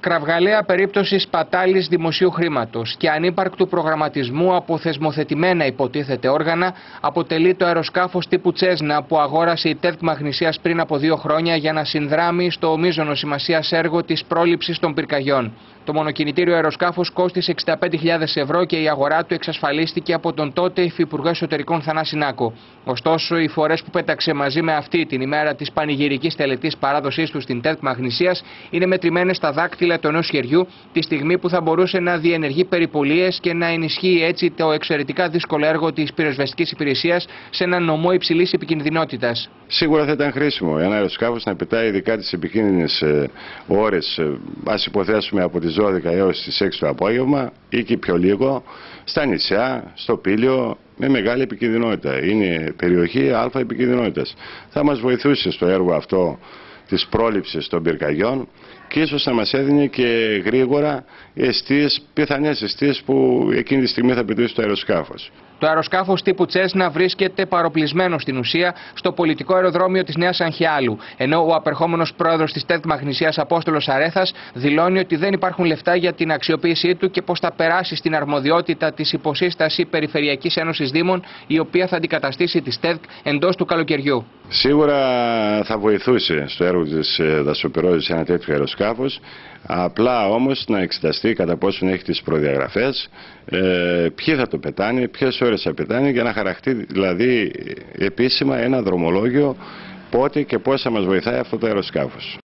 Κραυγαλαία περίπτωση σπατάλης δημοσίου χρήματος και ανύπαρκτου προγραμματισμού από θεσμοθετημένα υποτίθεται όργανα αποτελεί το αεροσκάφος τύπου Τσέσνα που αγόρασε η ΤΕΔΚ Μαγνησίας πριν από δύο χρόνια για να συνδράμει στο ομίζωνο σημασίας έργο της πρόληψης των πυρκαγιών. Το μονοκινητήριο αεροσκάφος κόστησε 65.000 ευρώ και η αγορά του εξασφαλίστηκε από τον τότε Υφυπουργό Εσωτερικών Θανάση Νάκο. Ωστόσο, οι φορές που πέταξε μαζί με αυτή την ημέρα της πανηγυρικής τελετής παράδοσής του στην ΤΕΔΚ Μαγνησίας είναι μετρημένες στα δάκτυλα του ενός χεριού τη στιγμή που θα μπορούσε να διενεργεί περιπολίες και να ενισχύει έτσι το εξαιρετικά δύσκολο έργο της πυροσβεστικής υπηρεσίας σε ένα νομό υψηλής επικινδυνότητας. Σίγουρα θα ήταν χρήσιμο ένα αεροσκάφο να πετάει ειδικά τις επικίνδυνες ώρες, ας υποθέσουμε από τις 12 έως τις 6 το απόγευμα ή και πιο λίγο, στα νησιά, στο Πήλιο, με μεγάλη επικινδυνότητα. Είναι περιοχή α επικινδυνότητας. Θα μας βοηθούσε στο έργο αυτό της πρόληψης των πυρκαγιών και ίσως να μας έδινε και γρήγορα αιστείες, πιθανές αιστείες που εκείνη τη στιγμή θα πετύχει το αεροσκάφος. Το αεροσκάφος τύπου Τσέσνα βρίσκεται παροπλισμένο στην ουσία στο πολιτικό αεροδρόμιο της Νέας Αγχιάλου. Ενώ ο απερχόμενος πρόεδρος της ΤΕΤ Μαγνησίας Απόστολος Αρέθας δηλώνει ότι δεν υπάρχουν λεφτά για την αξιοποίησή του και πως θα περάσει στην αρμοδιότητα της υποσύσταση Περιφερειακής Ένωσης Δήμων, η οποία θα αντικαταστήσει τη ΤΕΤ εντός του καλοκαιριού. Σίγουρα θα βοηθούσε στο έργο της ε, δασοπυρόζη ένα τέτοιο αεροσκάφος. Απλά όμως να εξεταστεί κατά πόσον έχει τις προδιαγραφές, ε, ποιοι θα το πετάνε, ποιες ώρες θα πετάνε για να χαραχτεί δηλαδή επίσημα ένα δρομολόγιο πότε και πώς θα μας βοηθάει αυτό το αεροσκάφος.